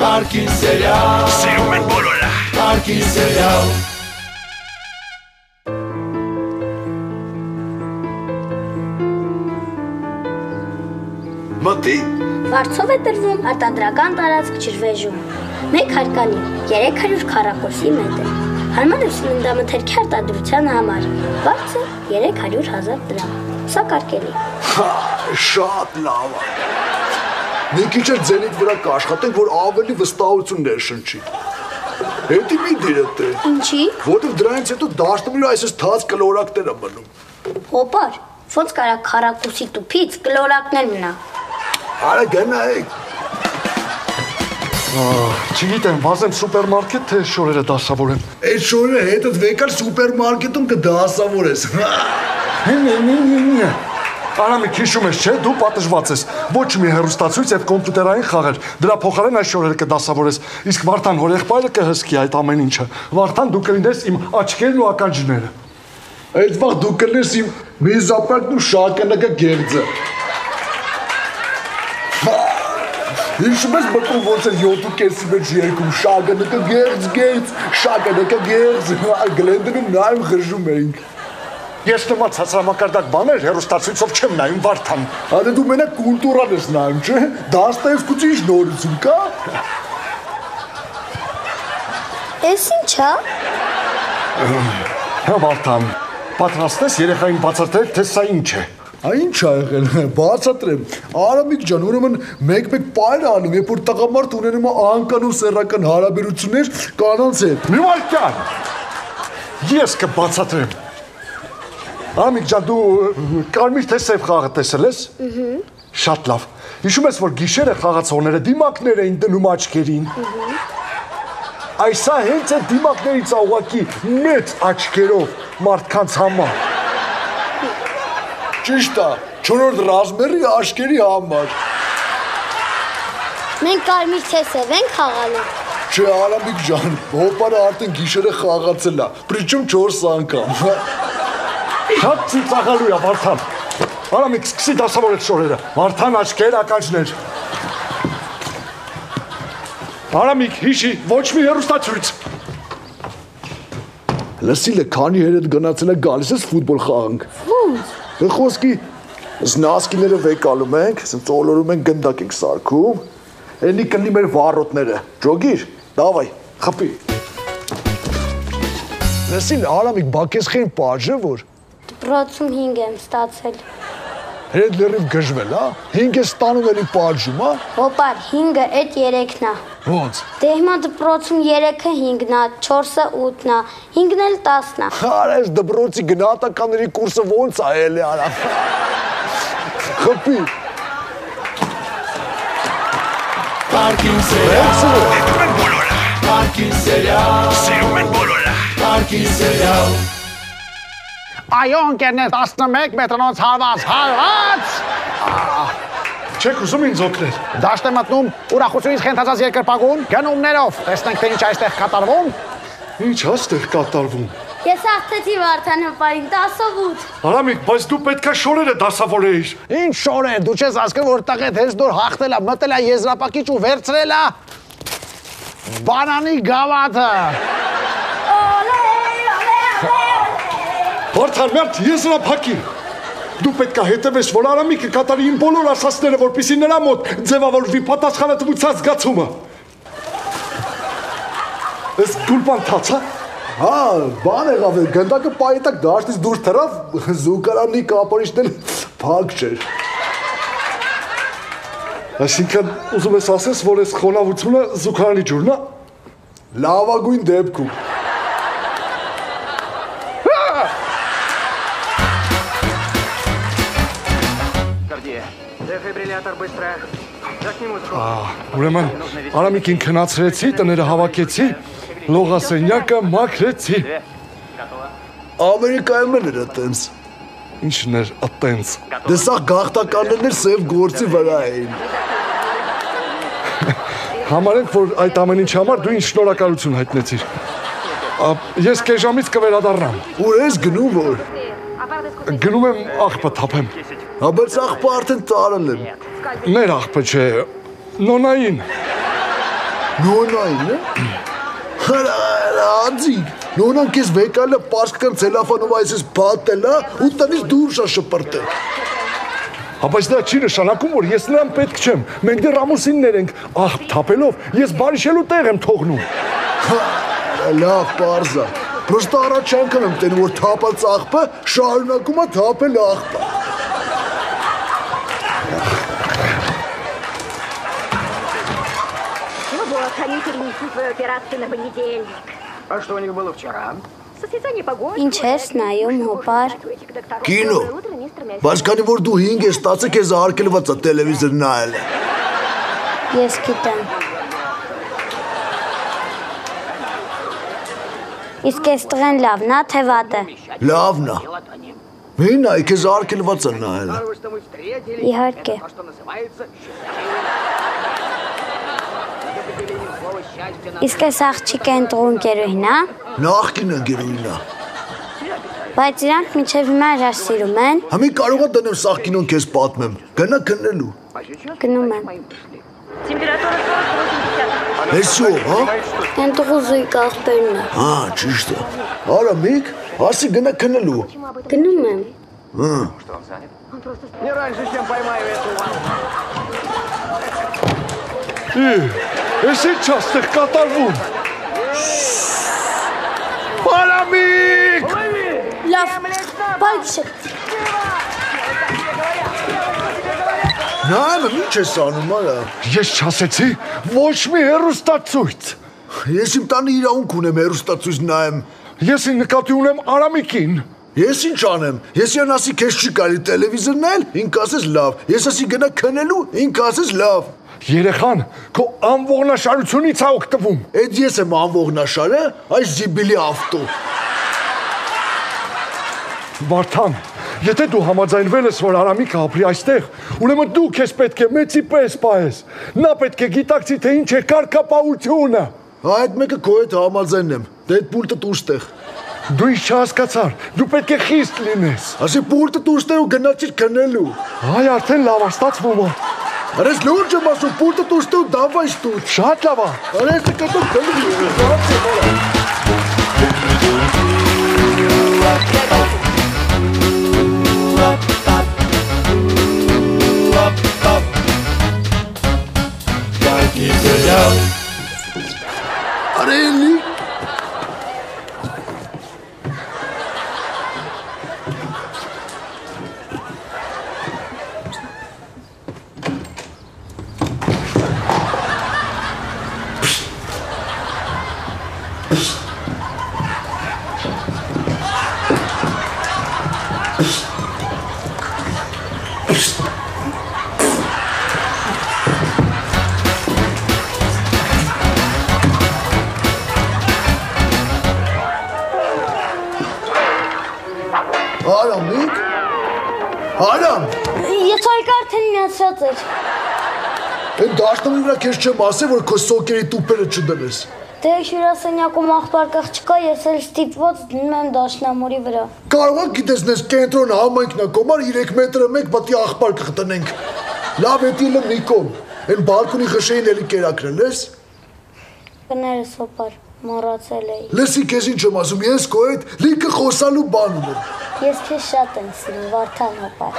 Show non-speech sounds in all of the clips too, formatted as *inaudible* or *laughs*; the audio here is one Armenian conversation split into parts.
Կարգին սերիալ Սիրում են բոլորը։ Կարգին սերիալ Մտի Վարձով է տրվում արտադրական տարածք ջրվեժում։ 1 հարկանի 300 քառակուսի մետր։ Հարմար է սննդամթերքի արտադրության համար։ Վարձը 300.000 դրամ։ Սա կարկելի։ Հա, շատ լավ։ ա։ Մի քիչ էլ ձենիդ վրա կաշխատենք, որ ավելի վստահություն ներշնչի։ Հետի մի դիրետ է, Ինչի։ որտեղ դրանից հետո դաշտումի այսպես թաց կլորակներ է մնում։ Հոպար։ Ոնց կարա քառակուսի տուփից կլորակներ մնա։ Արա գնայք։ Չգիտեմ, վազեմ սուպերմարկետ թե շորերը դասավորեմ։ Այդ շորը հետդ վեկալ սուպերմարկետում կդասավորես։ Արամիկ հիշում ես, չէ, դու պատժված ես։ Ոչ մի հերոստացույց եւ կոմպյուտերային խաղեր։ Դրա փոխարեն այս շորերը կդասավորես։ Իսկ Վարդան հոր եղբայրը կհսկի այդ ամեն ինչը։ Վարդան դու կլինես իմ աչքերն ու ականջները։ Այդ վաղ դու կլես իմ միզապակն ու շականակը գեղձը։ Հիշում ես մտում ոնց էր 7 կեսի մեջ երկում շագանակը գեղձ գեղձ, շագանակը գեղձ, գլենդերում նայում խրժում էինք։ Ես նման ցածրամակարդակ բաներ հերոստացույցով չեմ նայում Վարդան։ Հələ դու մենակ կուլտուրան ես նայում, չէ՞։ Դաստայևսկուց ինչ նորություն կա։ Էս ի՞նչ է։ Հա Վարդան, պատրաստ ես երեխային բացատրել, թե սա ինչ է։ Ա ինչ ա եղել։ *laughs* Բացատրեմ։ Արամիկ ջան, ուրեմն մեկ-մեկ պայր անում, երբ որ տղամարդ ունենում է անկանոն սեռական հարաբերություններ կանանց հետ։ Մի վարքյան։ Ես կբացատրեմ։ Արամիկ ջան, դու կարմիր թե սև խաղը տեսել ես։ Ահա։ Շատ լավ։ Հիշում ես, որ գիշերը խաղացողները դիմակներ էին դնում աչքերին։ Այսա հենց այդ դիմակներից աղուակի մեծ աչքերով մարդկանց համար։ Ճիշտ է։ Չորրորդ ռազմերի աշկերի համար։ Մենք կարմիր ցեսև ենք խաղալու։ Չէ, Արամիկ ջան, հոպարը արդեն գիշերը խաղացել է։ Պրիչում 4 անգամ։ Շատ ծիծաղալու է Վարդան։ Արամիկ, սկսի դասավորել շորերը։ Վարդան աչքեր, ականջներ։ Արամիկ, հիշի, ոչ մի հերոստացույց։ Լսիլը քանի հերդ գնացել է գալիս ես ֆուտբոլ խաղանք։ Դե խոսքի զնասկիները վեկալում ենք, ասենց ծոլորում ենք գնդակ ենք սարքում։ Էլի կլի մեր վառոտները։ Ջոգիր, դավայ, խփի։ Լսիլ, Արամիկ, բակես խեն պարժը որ Դպրոցում 5 եմ ստացել։ հերդ լրիվ գժվել, հա։ 5 է ստանում էլի պարժում, հա։ Հոպար 5-ը այդ 3-ն է։ Ոնց։ Դե հիմա դպրոցում 3-ը 5-ն է, 4-ը 8-ն է, 5-ն էլ 10-ն է։ այս դպրոցի գնահատականների կուրսը ոնց ա էլի արա։ Խփի։ Կարգին սերիալ Կարգին սերիալ Սիրում են բոլորը։ Կարգին սերիալ Այո, ընկերներ, 11 մետրոնոց հարված, հարված։ Չեք ուզում ինձ օգնել։ Դաշտ է մտնում ուրախությունից խենթացած երկրպագուն գնումներով։ Տեսնենք թե ինչ այստեղ կատարվում։ Ինչ հաստեղ կատարվում։ Ես ասացի Վարդան հպարին 10-ով 8։ Արամիկ, բայց դու պետքա շորերը դասավորեիր։ Ինչ շոր է, դու չես ասկել որ տղեդ հենց դոր հաղթել է, մտել է եզրապակիչ ու վերցրել է բանանի գավաթը։ Վարդան, մերթ, ես նրա փակի։ Դու պետքա հետևես, որ Արամիկը կատարի իմ բոլոր ասացները, որպեսի նրա մոտ ձևավորվի պատասխանատվության զգացումը։ Ես գուլպան թաց, հա։ Հա, բան եղավ, է, գնդակը պայետակ դաշտից դուրս թռավ, զուգարանի կապորիշն էլ փակ չէր։ Այսինքն ուզում ես ասես, որ այս խոնավությունը զուգարանի ջուրն է։ Լավագույն դեպքում։ Дефибриллятор быстро. Жахни музыку. Ուրեմն Արամիկին քնացրեցի, տները հավաքեցի, լողասենյակը մաքրեցի։ Ամերիկայում էլ էր այտենց։ Ինչն էր ատենց։ Դե սա գաղթականներն էլ սև գործի վրա էին։ Համարենք, որ այդ ամեն ինչի համար դու ինձ շնորհակալություն հայտնեցիր։ Ա, Ես կես ժամից կվերադառնամ։ Ուր ես գնում որ։ Գնում եմ աղբը թափեմ։ Հա բայց աղբը արդեն տարել եմ։ Մեր աղբը չէ, նոնային։ Նոնային, է։ Հրա, հրա, ածիկ։ Նոնան քեզ վեկալը պարսկան ցելոֆանով այսպես բատելա ու տնից դուրս ա շպրտել։ Բայց դա չի նշանակում, որ ես նրան պետք չեմ։ Մենք դեռ ամուսիններ ենք, ահ, թափելով, ես բարիշելու տեղ եմ թողնում։ Լավ, parza։ Պրոստը առաջ անգամ եմ տենում, որ թափած աղբը շարունակում է թափել աղբը։ Ну вот, они перенесли свою операцию на понедельник. А что у них было вчера? Состязание по гольфу. Ինչ ես նայում, հոպար։ У этих докторов Кино. доброе утро, мистер Мясник. Բայց քանի որ դու 5 ես ստացել, քեզ արկելված է տելևիզոր նայել։ Ես գիտեմ։ Իսկ այս տղեն լավն է, թե վատը։ Լավն է։ Մին այ քեզ արկելված է նայել։ Здорово, что мы встретились. Իհարկե։ То, что называется Իսկ այս աղջիկը ընտրուն կերուհին է, Նախքին ընկերուհին է։ բայց իրանք մինչև հիմա իրար սիրում են, Համի կարող է դնեմ սաղ կինոն քեզ պատմեմ։ Գնա քննելու։ գնում են։ Температура 40-80. Էսո, հա։ Ընտրու զույգ աղբերն է։ Հա, ճիշտ է։ Արա միք, ասի գնա քննելու։ Գնում եմ։ Не раньше, чем поймаю эту Ես ինչ աստեղ կատարվում։ Պարամիկ! Լավ, բայց Նայեմ, ինչ ես անում, արա։ Ես չասեցի ոչ մի հերոստացույց։ Ես իմ տանը իրավունք ունեմ հերոստացույց նայեմ։ Ես նկատի ունեմ Արամիկին։ Ես ինչ անեմ։ Ես իրան ասի քեզ չի կարելի տելևիզոր նայել, ինք ասես լավ։ Ես ասի գնա քնելու, ինք ասես լավ։ Երեխան, քո անողնաշարությունից է օգտվում։ Այդ ես եմ անողնաշարը, այս զիբիլի ավտո։ Վարդան, եթե դու համաձայնվել ես, որ Արամիկը ապրի այստեղ, ուրեմն դու քեզ պետք է մեծի պես պահես։ Նա պետք է գիտակցի, թե ինչ է կարգապահությունը։ Այդ մեկը քո հետ համաձայնեմ։ Դե այդ պուլտը տուստեղ։ Դու ինչ չհասկացար։ Դու պետք է խիստ լինես։ Ասի պուլտը տուստեղ ու գնացիր քնելու։ Այ արդեն լավ է ստացվում։ է։ अरे слюнь, че ма супутато ще отдавай шту. Шатлява. Аре, сте като гълби. Keep it up. Այն դաշտամի վրա քեզ չեմ ասել, որ քո սոկերի տուփերը չդնես։ Դե հյուրասենյակում աղբարկղ չկա, ես էլ ստիպված դնում եմ դաշնամուրի վրա։ Կարող եք գիտեսնես կենտրոն համայնքն է, կոմար 3 մետրը մեկ բատի աղբար կխտնենք։ Լավ է դիլը Նիկոն։ Այն բալկոնի խշեին էլի կերակրել ես։ Կներես հոպար, մոռացել էի։ Լսի քեզ ինչ եմ ասում, ես քո հետ լիքը խոսալու բան ունեմ։ Ես քեզ շատ եմ սիրում, Վարդան հոպար։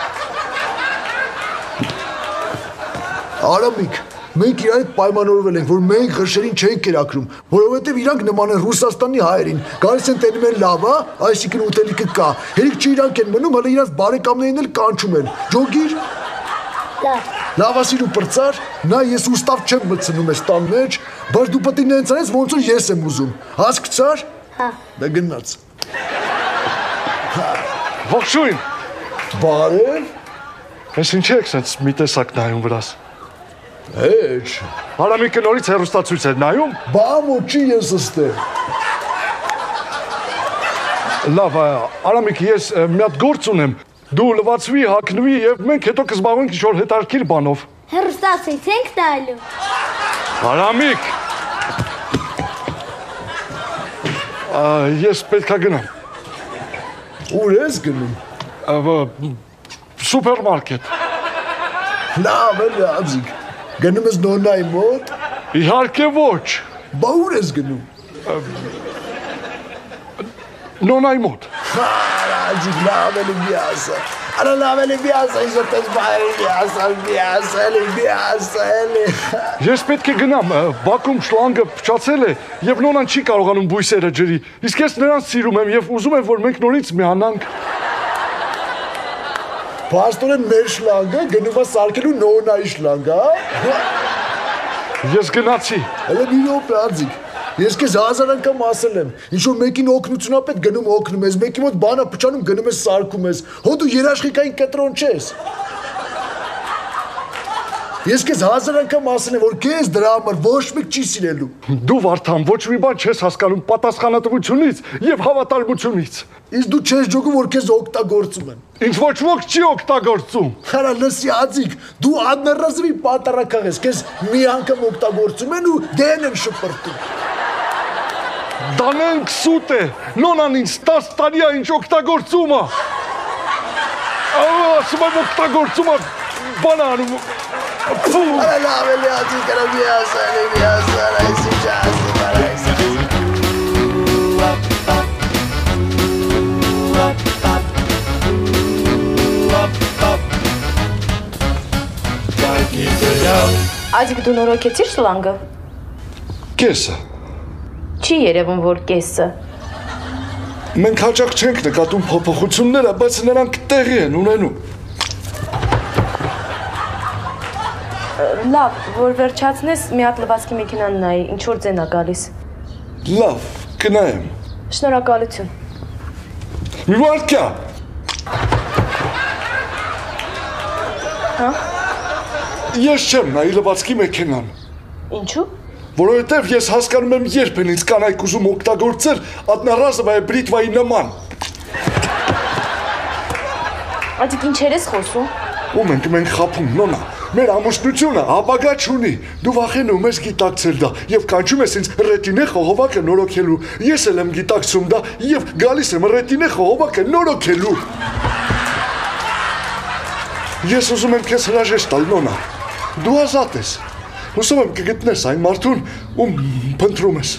Արամիկ, մենք իրար հետ պայմանավորվել ենք, որ մենք խշերին չենք կերակրում, որովհետև իրանք նման են Ռուսաստանի հայերին։ Գալիս են տենում են լավա, այսինքն ուտելիքը կա։ Հերիք չի իրանք են մնում, հələ իրանք բարեկամներին էլ կանչում են։ Ջոգիր, Լավ, լավասիր ու պրծար, նա ես ուստավ չեմ մտցնում ես տան մեջ, բայց դու պետք է նենց անես ոնց որ ես եմ ուզում։ Հասկացար։ հա, Դա գնաց։ Ողջույն։ Բարև։ Ես ինչ եք sense մի տեսակ նայում վրաս։ Էջ։ Արամիկը նորից հերոստացույց էր նայում։ Բամո չի ես ստեղ։ Լավ, Արամիկ, ես մի հատ գործ ունեմ։ Դու լվացվի, հակնվի եւ մենք հետո կզբաղվենք ինչ-որ հետարքիր բանով։ հերստացից ենք տալու։ Արամիկ։ ես պետքա գնամ։ Ուր ես գնում։ Սուպերմարկետ։ Լավ է լավզիկ։ Գնում ես նոնայի մոտ։ Իհարկե ոչ։ Բա ուր ես գնում։ Նոնայի մոտ։ Արջիկ լավ էլի միասը։ Արա լավ էլի միասը, ինչ որ բայ միասը, միասը, միասը, Ես պետք է գնամ, Բաքում շլանգը փչացել է եւ նոնան չի կարողանում բույսերը ջրի։ Իսկ ես նրանց սիրում եմ եւ ուզում եմ, որ մենք նորից միանանք։ Պաստորեն մեր շլանգը գնում է սարքելու նոնայի շլանգը, հա։ Ես գնացի։ Հələ մի րոպե արձիկ։ Ես քեզ հազար անգամ ասել եմ, ինչ որ մեկին օգնությունա պետք գնում օգնում ես, մեկի մոտ բանա փչանում գնում ես սարքում ես։ Հո դու երաշխիքային կտրոն չես։ Ես քեզ հազար անգամ ասել եմ, որ քեզ դրա համար ոչ մեկ չի սիրելու։ Դու Վարդան ոչ մի բան չես հասկանում պատասխանատվությունից եւ հավատարմությունից։ Իսկ դու չես ջոգում, որ քեզ օգտագործում են։ Ինչ ոչ ոք չի օգտագործում։ Խարա լսի ածիկ, դու աննարազվի պատարակաղ ես, քեզ մի անգամ օգտագործում են ու դեն են շպրտում։ Դանենք սուտ է։ Նոնան ինձ 10 տարի է ինչ օգտագործում է։ Ահա ասում եմ օգտագործում է բանանում։ Փու։ Արա լավ էլի ածիկ, արա մի ասել, մի ասել, այս ինչ ասել, արա այս։ Ազիկ դու նորոգեցիր շլանգը։ Կեսը։ Չի երևում, որ կեսը։ Մենք հաճախ չենք նկատում փոփոխությունները, բայց նրանք տեղի են ունենում։ Լավ, որ վերջացնես, մի հատ լվացքի մեքենան նայ, ինչ որ ձեն է գալիս։ Լավ, կնայեմ։ Շնորհակալություն։ Մի վարքա։ Հա։ Ես չեմ նայ լվացքի մեքենան։ Ինչու՞։ Որովհետև ես հասկանում եմ, երբ են ինձ կանայք ուզում օգտագործել Ատնարազովայի բրիտվայի նման։ Այդ ինչ երես խոսում։ Ու մենք մենք խափում, նոնա։ Մեր ամուսնությունը ապագա չունի։ Դու վախենում ես գիտակցել դա եւ կանչում ես ինձ ռետինե խողովակը նորոգելու։ Ես էլ եմ գիտակցում դա եւ գալիս եմ ռետինե խողովակը նորոգելու։ Ես ուզում եմ քեզ հրաժեշտ տալ, նոնա։ Դու ազատ ես։ Հուսով եմ կգտնես այն մարդուն, ում փնտրում ես։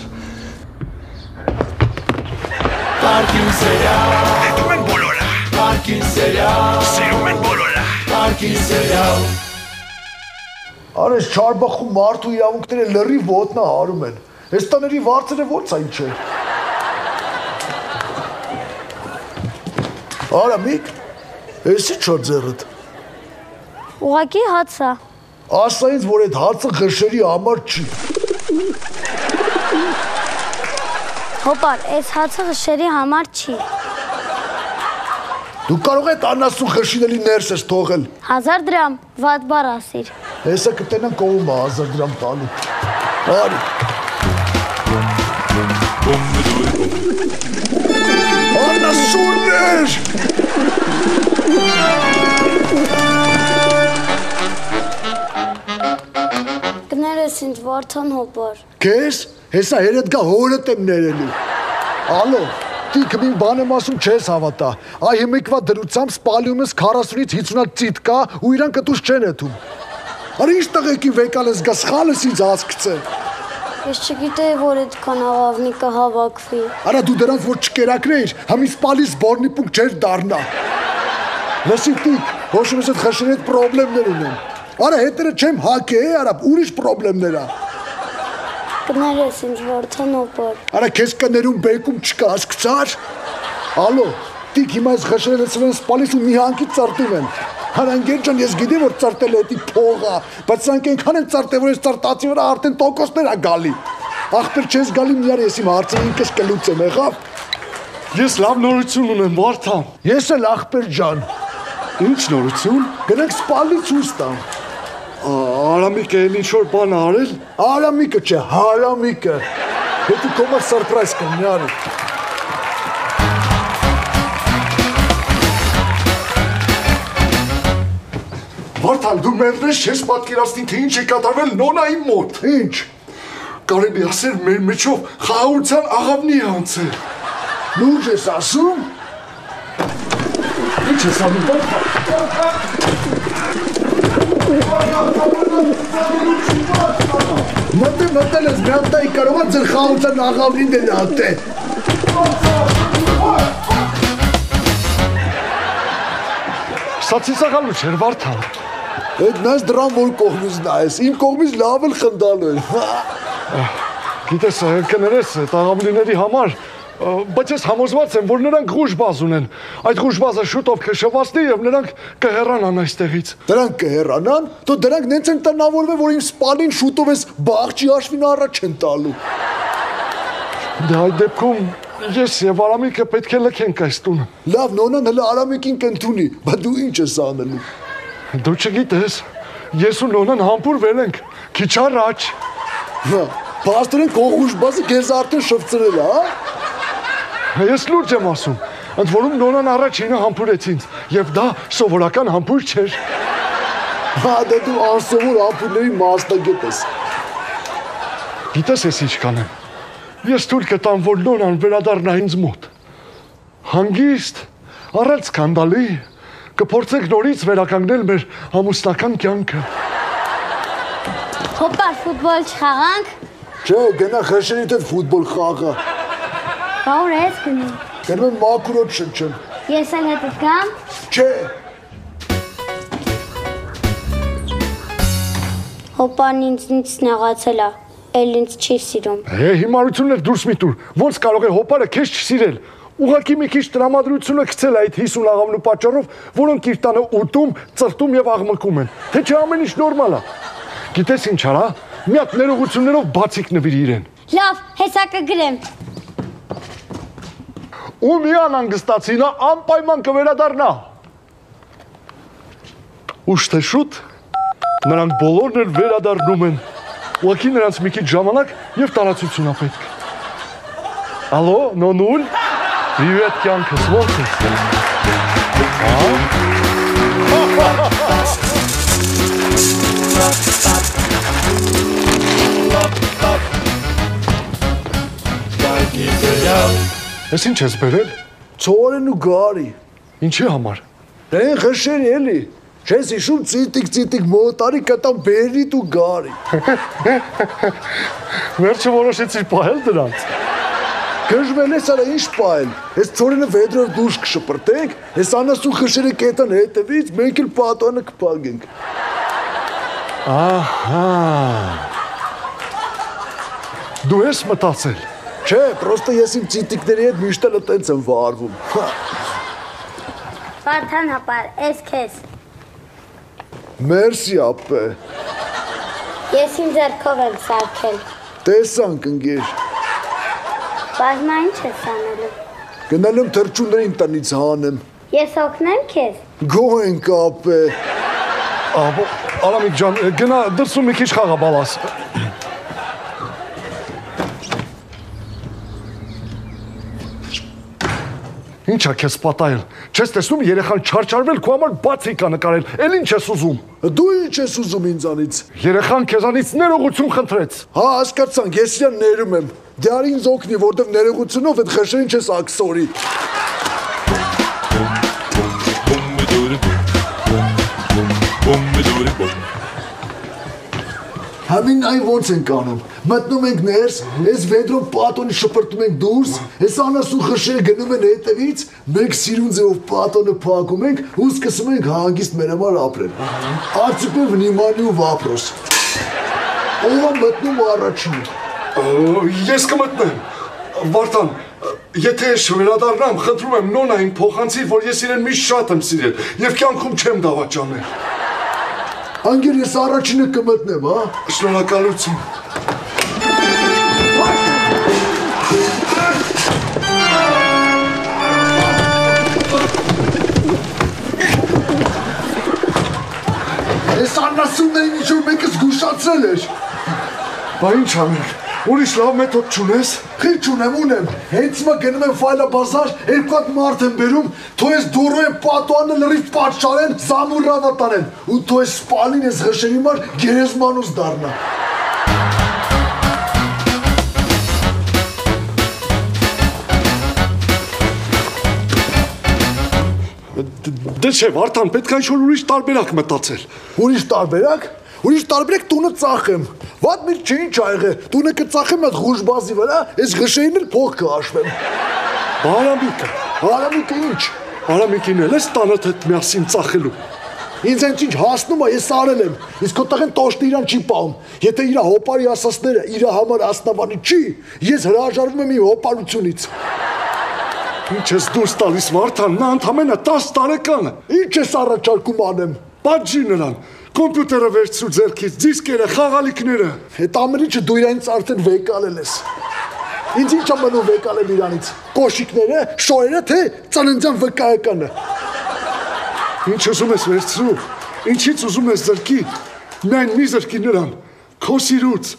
Parking serial, Դիտում են բոլորը։ parking serial, Սիրում են բոլորը։ parking serial. Արես չարբախու մարդու իրավունքները լրի ոտնա հարում են։ Այս տաների վարձերը ո՞նց այն չէ։ Արա միք, էսի չոր ձեռդ։ Ուղակի հացա։ Ասա ինձ, որ այդ հացը ղրշերի համար չի։ Հոպար, այս հացը շերի համար չի։ Դու կարող ես անասու ղրշիների ներս ես թողել։ 1000 դրամ, վատ բառ ասիր։ Հեսա կտենան կողմը 1000 դրամ տալու։ Արի։ Անասուններ։ Կներես ինձ Վարդան հոպար։ Քեզ հեսա երդ գա հորդ եմ ներելու։ Ալո, տիք մի բան եմ ասում չես հավատա։ Այ հիմիկվա դրությամբ սպալիում ես 40-ից 50-ած ծիտ կա ու իրան կտուս չեն եթում։ Արի ինչ տղեկի վեկալ ես գա սխալս ինձ հասկցե։ Ես չգիտեի, որ այդքան աղավնի կհավաքվի։ Արա դու դրանց որ չկերակրեիր, համի սպալի զբորնի պունք չեր դառնա։ Լսի տիկ, ոչ ես այդ խշերի հետ խնդիրներ ունեմ։ Արա հետերը չեմ հակե, արա ուրիշ խնդիրներ ա։ Կներես ինձ Վարդան հոպար։ Արա քեզ կներում բեկում չկա, հասկացար։ Ալո, տիկ հիմա այս խշերը լցվել են սպալիս ու մի հանկի ծարտում են։ Հարանգեր ջան, ես գիտեմ որ ծարտել է դի փողա, բայց սրանք այնքան են ծարտել, որ ես ծարտացի վրա արդեն տոկոսներ ա գալի։ Ախպեր չես գալի միար ես իմ հարցը ինքս կլուծեմ, եղավ։ Ես լավ նորություն ունեմ, Վարդան։ Ես էլ ախպեր ջան, Ինչ նորություն։ գնանք սպալի ցույց տամ։ Արամիկը էլ ինչ որ բան արել։ Արամիկը չէ, հարամիկը։ Հետո կոմա սուրպրայզ կնի արի։ Վարդան, դու մերնես չես պատկերացնի, թե ինչ է կատարվել նոնայի մոտ։ Ինչ։ Կարելի ասել մեր մեջով խաղաղության աղավնի է անցել։ Լուրջ ես ասում։ Ինչ ես անում, Վարդան։ Մտե մտել ես մի հատ տայի կարող է ձեր խաղության աղավնին դել ատե։ Սա ցիսակալու չէր Վարդան։ Այդ նայս դրան որ կողմից նայես, իմ կողմից լավ էլ խնդալու է։ Գիտես, կներես տաղավլիների համար, բայց ես համոզված եմ, որ նրանք գուշ բազ ունեն։ Այդ գուշ բազը շուտով կշվացնի եւ նրանք կհեռանան այստեղից։ Դրանք կհեռանան, դու դրանք նենց են տնավորվել, որ իմ սպալին շուտով էս բաղճի հաշվին առաջ են տալու։ Դե այդ դեպքում ես եւ Արամիկը պետք է լքենք այս տունը։ Լավ, նոնան հələ Արամիկին կընդունի, բայց դու ինչ ես անելու։ Դու չգիտես, ես ու նոնան համբուրվել ենք քիչ առաջ։ Հա, Պաստորեն կողուշ բազը քեզ արդեն շփցրել, հա։ Ես լուրջ եմ ասում։ Ընդ որում նոնան առաջինը համբուրեց ինձ եւ դա սովորական համբույր չէր։ Հա, դե դու անսովոր ապուրների մասնագետ ես։ Գիտես ես ինչ կանեմ։ Ես թույլ կտամ, որ նոնան վերադառնա ինձ մոտ։ Հանգիստ, առանց սկանդալի, կփորձենք նորից վերականգնել մեր ամուսնական կյանքը։ Հոպար ֆուտբոլ չխաղանք։ Չէ, գնա խշերի հետ ֆուտբոլ խաղա։ Բա ուր ես գնում։ Գնում եմ մակրոտ շնչեմ։ Ես էլ հետդ գամ։ Չէ, Հոպան ինձ ինձ նեղացել է։ Էլ ինձ չի սիրում։ Հե հիմարություններ դուրս մի տուր։ Ոնց կարող է հոպարը քեզ չսիրել։ Ուղղակի մի քիչ տրամադրությունը գցել այդ 50 աղավնու պատճառով, որոնք իր տանը ուտում, ծրտում եւ աղմկում են։ Թե չէ ամեն ինչ նորմալ է։ Գիտես ինչ արա։ Մի հատ ներողություններով բացիկ նվիր իրեն։ Լավ, հեսա կգրեմ ու մի անհանգստացինա անպայման կվերադառնա։ Ուշ թե շուտ նրանք բոլորն էլ վերադառնում են։ Ուղղակի նրանց մի քիչ ժամանակ եւ տարածություն ա պետք։ Ալո, նոնուլ։ Привет, կյանքս, ո՞նց ես։ Parking serial. Ես ինչ ես բերել։ ծորեն ու գարի։ Ինչի համար։ Դեն խշերի էլի։ Չես հիշում ցիտիկ ցիտիկ մոտարի կտամ բերիտ ու գարի։ *laughs* Վերջը որոշեցի պահել դրանց։ Գժվել ես արա ինչ պայել։ Այս ծորենը վեդրով դուրս կշպրտենք, այս անասու խշերը կետան հետևից մենք էլ պատոնը կփագենք։ Ահա։ Դու ես մտածել։ Չէ, պրոստը ես իմ ցիտիկների հետ միշտ էլ տենց եմ վարվում։ Հա, Վարդան հապար, ես քեզ։ Մերսի ապե։ Ես իմ ձեռքով եմ սարքել։ Տեսանք ընկեր։ Բազմա ինչ ես անելու։ Գնալ եմ թրջուններին տնից հանեմ։ Ես օգնեմ քեզ։ Գոհ ենք ապե։ Աբո, Արամիկ ջան, գնա դրսում մի քիչ խաղա բալաս։ Ինչա քեզ պատայել։ Չես տեսնում երեխան չարչարվել քո համար բացիկ կա նկարել։ Էլ ինչ ես ուզում։ Դու ինչ ես ուզում ինձանից։ Երեխան քեզանից ներողություն խնդրեց։ Հա, հասկացանք, ես իրան ներում եմ։ Դե արի ինձ օգնի, որտեվ ներողությունով այդ խշերին չես ակսորի։ Համին այն ոնց ենք անում։ Մտնում ենք ներս, այս վեդրով պատոնի շպրտում ենք դուրս, այս անասու խշերը գնում են հետևից, մենք սիրունձեով պատոնը փակում ենք ու սկսում ենք հանգիստ մեր համար ապրել։ Արցուպե վնիմանի ու վապրոս։ Ո՞վ է մտնում առաջինը։ Ո, Ես կմտնեմ։ Վարդան, եթե ես վերադառնամ, խնդրում եմ նոնային փոխանցի, որ ես իրեն միշտ շատ եմ սիրել եւ կյանքում չեմ դավաճանել։ Անգեր ես առաջինը կմտնեմ, հա։ Շնորհակալություն։ Այս անասուններին ինչ որ մեկը զգուշացրել էր։ Բա ինչ անենք։ Ուրիշ լավ մեթոդ չունես։ Խիչ ունեմ, ունեմ։ Հենց հիմա գնում եմ ֆայլը բազար, երկու հատ մարդ եմ բերում, թո ես դուրո եմ պատուանը լրիվ պատշարեն, զամուրավա տանեն, ու թո ես սպալին ես հշերի մար գերեզմանուս դառնա։ Դե չէ, Վարդան, պետք է ինչ-որ ուրիշ տարբերակ մտածել։ Ուրիշ տարբերակ։ Ուրիշ տարբերակ տունը ծախեմ։ Վատ մի չի ինչ ա եղել։ Տունը կծախեմ այդ ղուժ բազի վրա, այս գշերին էլ փող կհաշվեմ։ Արամիկը, Արամիկը ինչ։ Արամիկին էլ ես տանը հետ միասին ծախելու։ Ինձ այն ինչ հասնում է, ես արել եմ։ Իսկ քո տղեն տոշտը իրան չի պահում։ Եթե իր հոպարի ասածները իր համար ասնավանի չի, ես հրաժարվում եմ իմ հոպարությունից։ Ինչ ես դուրս տալիս Վարդան, նա ընդամենը 10 տարեկան է։ Ինչ ես առաջարկում անեմ։ Պատժի նրան։ Կոմպյուտերը վերցրու ձեռքից, դիսկերը, խաղալիքները։ Այդ ամենիչը դու իրանից արդեն վեկալել ես։ Ինձ ինչ է մնում վեկալել իրանից։ Կոշիկները, շոյերը, թե ծաննդյան վկայականը։ Ինչ ուզում ես վերցրու։ Ինչից ուզում ես ձրքի։ Միայն մի ձրքի նրան։ Քո սիրուց։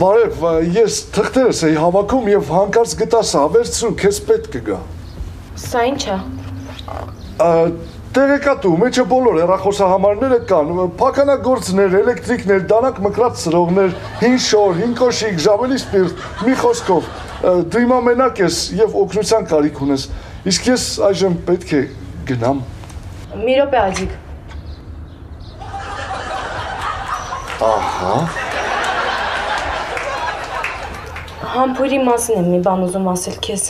Բարև, ես թղթերս էի հավաքում եւ հանկարծ գտա սա, վերցրու, քեզ պետք կգա։ Սա ինչ է։ Տեղեկատու, մեջը բոլոր հեռախոսահամարները կան, փականագործներ, էլեկտրիկներ, դանակ մկրած սրողներ, հին շոր, հին կոշիկ, ժավելի սպիրտ, մի խոսքով, դու հիմա մենակ ես եւ օգնության կարիք ունես։ Իսկ ես այժմ պետք է գնամ։ Մի րոպե աջիկ։ Ահա։ Համբույրի մասին եմ մի բան ուզում ասել քեզ։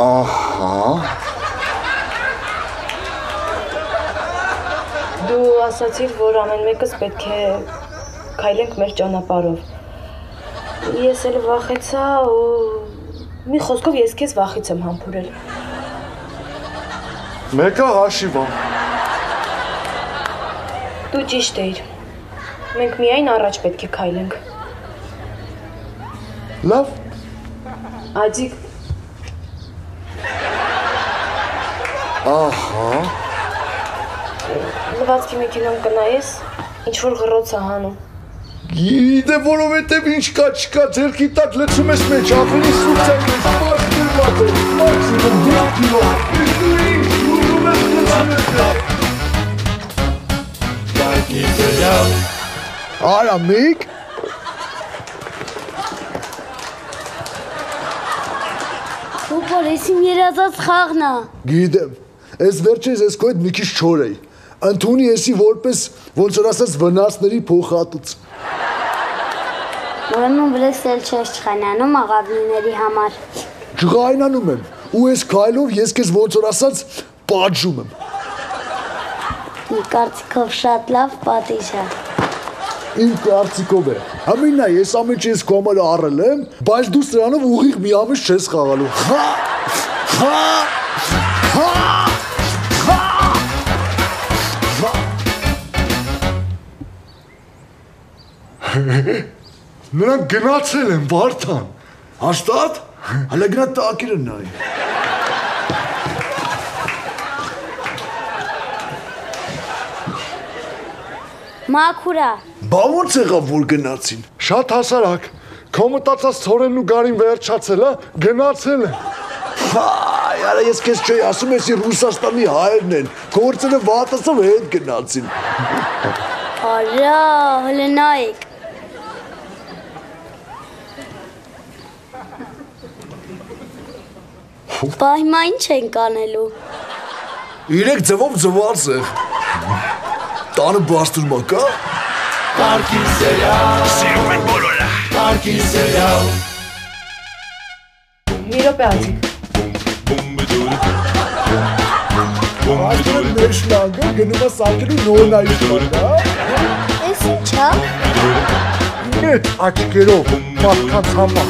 Ահա։ Դու ասացիր, որ ամեն մեկս պետք է քայլենք մեր ճանապարհով։ Ես էլ վախեցա ու մի խոսքով ես քեզ վախից եմ համբուրել։ Մեկը հաշիվա։ Դու ճիշտ էիր։ Մենք միայն առաջ պետք է քայլենք։ Լավ, Աջիկ, ահա։ լվացքի մեքենան կնայես, ինչ որ գրոց է հանում։ Գիտե որովհետև ինչ կա չկա ձերքի տակ լցում ես մեջ ավելի սուրճ է ես մատը մաքսիմում դիակիլո իսկ դու ինչ ուզում ես լցում ես Parking serial. Փոփոր, ես իմ երազած խաղն է։ գիտեմ։ Այս վերջերս ես քո հետ մի քիչ չոր էի։ Ընթունի եսի որպես ոնց որ ասած վնասների փոխհատուց։ Ուրեմն բրեքսել չես չխանանում աղավնիների համար։ Ջղայնանում եմ ու այս քայլով ես քեզ ոնց որ ասած պատժում եմ։ Մի կարծիքով շատ լավ պատիժ է։ Իմ կարծիքով է։ Ամենա ես ամեն ինչ ես համար առել եմ, բայց դու սրանով ուղիղ մի ամիս չես խաղալու։ Հա! Հա! Հա! Նրանք գնացել են Վարդան Հաստատ։ Հələ գնա տակիրը նայ։ Մաքուրա։ Բա ոնց եղավ որ գնացին։ շատ հասարակ քո մտածած ծորենն ու գարին վերջացել է գնացել են Հայ, արա ես քեզ չի ասում, էսի Ռուսաստանի հայերն են։ Գործերը վատասով հետ գնացին։ Արա, հələ նայեք։ Բա հիմա ինչ ենք անելու։ Իրեք ձևով ձված է։ Տանը բաստուրմա կա։ Parking serial. Սիրում են բոլորը։ Parking serial. Մի րոպե Važan neşlanga, ganıma sakinim yoğun ayışlanga. Nesin çal? Evet, açık o. Matkan sanma.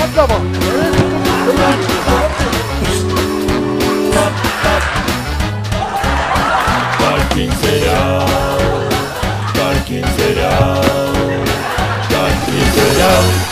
Hatta bak. Parking será, parking será, parking.